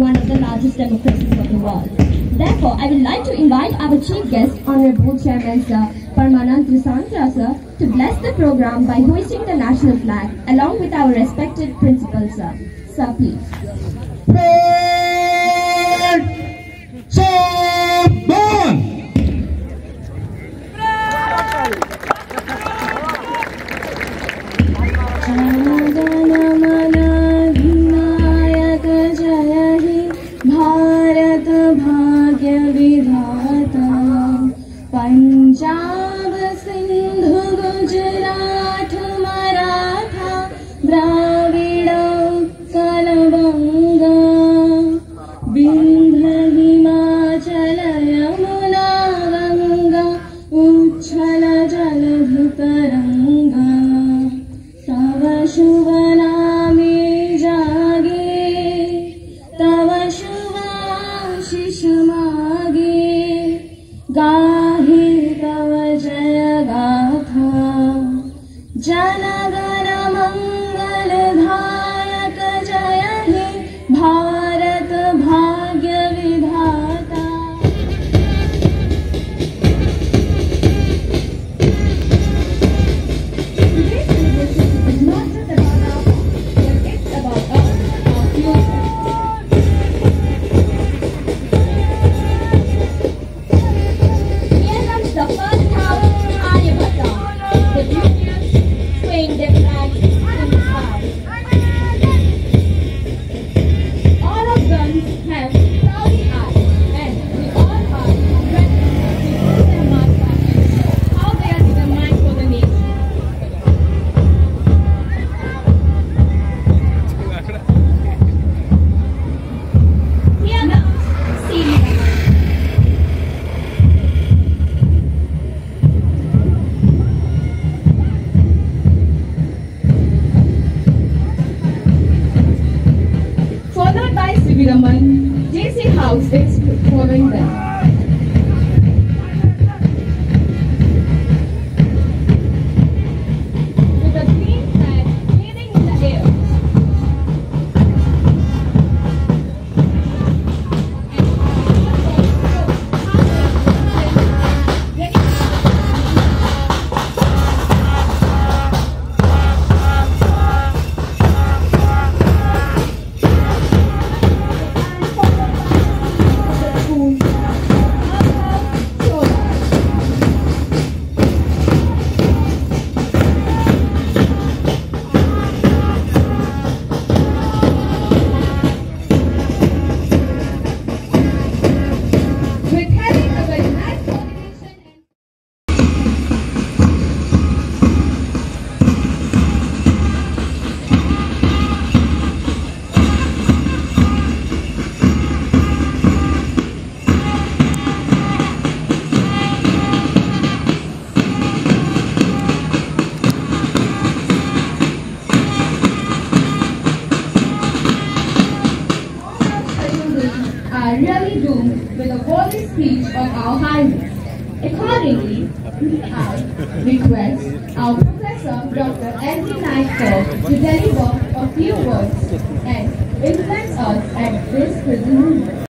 one of the largest democracies of the world. Therefore, I would like to invite our chief guest, Honorable Chairman Sir Parmanand Trisantra Sir, to bless the program by hoisting the national flag along with our respected principal sir. Sir, please. विधाता। पञ्जाब सिन्धु गुजरात मराठा द्राविड कलबङ्गा विन्ध्य हिमाचल यमुना गङ्गा उच्छल जलधितरङ्गा तव शुभाशिष मागे गाहे तव जय गाथा saying that Siviraman, JC House is following them. Really doomed with a bold speech of our Highness. Accordingly, we are request our Professor Dr. L.D. Nightfall to deliver a few words and influence us at this present moment.